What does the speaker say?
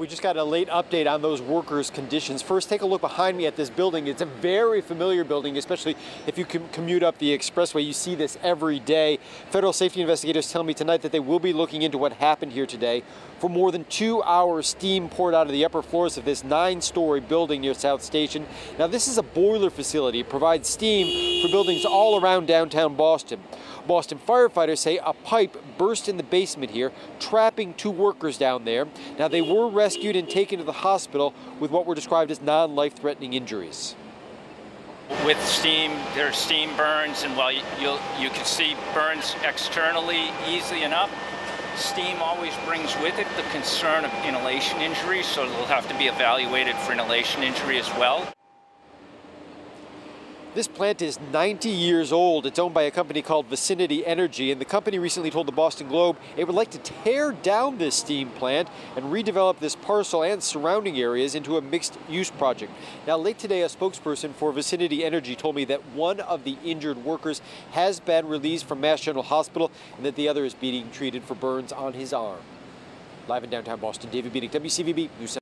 We just got a late update on those workers' conditions. First, take a look behind me at this building. It's a very familiar building, especially if you com commute up the expressway. You see this every day. Federal safety investigators tell me tonight that they will be looking into what happened here today. For more than two hours, steam poured out of the upper floors of this nine-story building near South Station. Now, this is a boiler facility. It provides steam for buildings all around downtown Boston. Boston firefighters say a pipe burst in the basement here, trapping two workers down there. Now, they were rescued and taken to the hospital with what were described as non life threatening injuries. With steam, there's steam burns, and while you, you you can see burns externally easily enough, steam always brings with it the concern of inhalation injury, so they'll have to be evaluated for inhalation injury as well. This plant is 90 years old. It's owned by a company called Vicinity Energy, and the company recently told the Boston Globe it would like to tear down this steam plant and redevelop this parcel and surrounding areas into a mixed use project. Now, late today, a spokesperson for Vicinity Energy told me that one of the injured workers has been released from Mass General Hospital and that the other is being treated for burns on his arm. Live in downtown Boston, David Bienick, WCVB News 7.